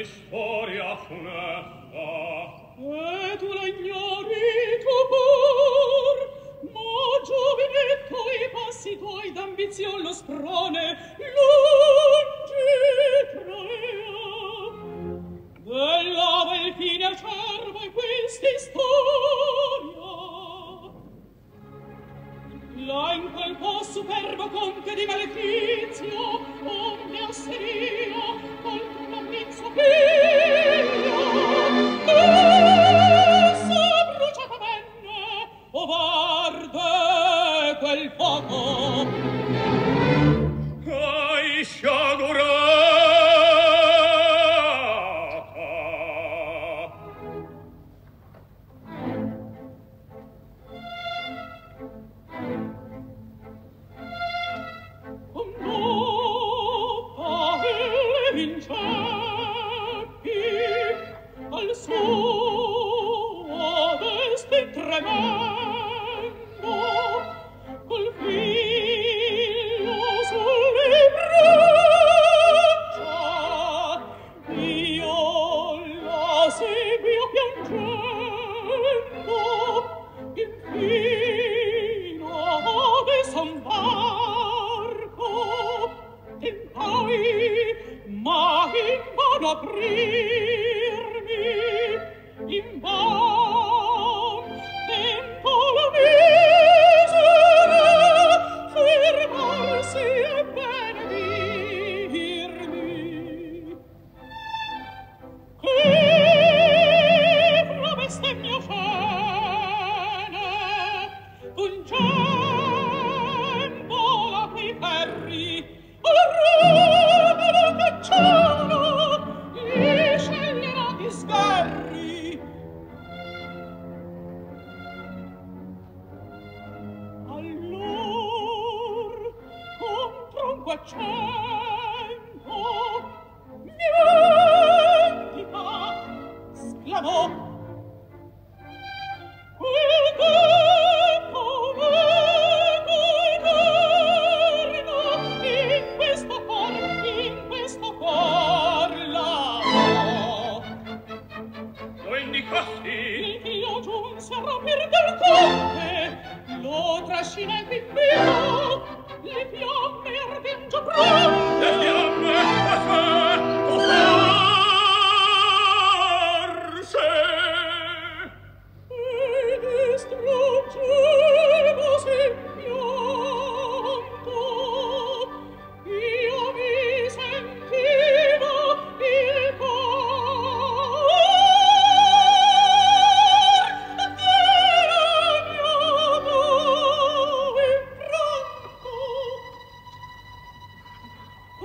istoria funesta. E tu la ignori tu pur ma giovinetto i passi tuoi d'ambizion lo sprone la prima qua ciò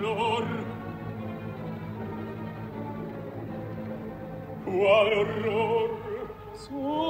flor qual horror! Suo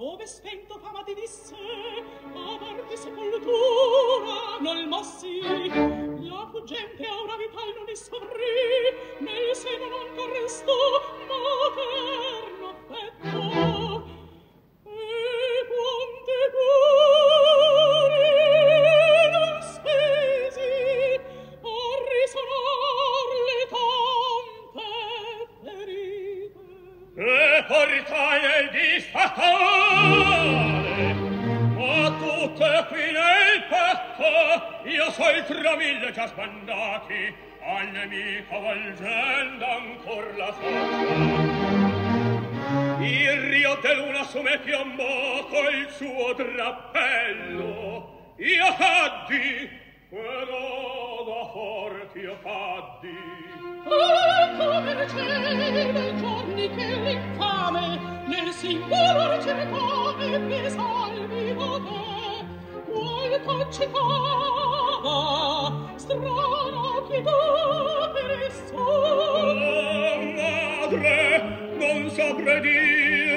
ove spento fama di disse fatto io so il traviglio già sbandati al nemico volgendo ancor la forza il rio de luna su me piombò col suo drappello. Io caddi però da forti io caddi oh come riceve i giorni che l'infame nel singolo ricercò e pesò Oh, non saprei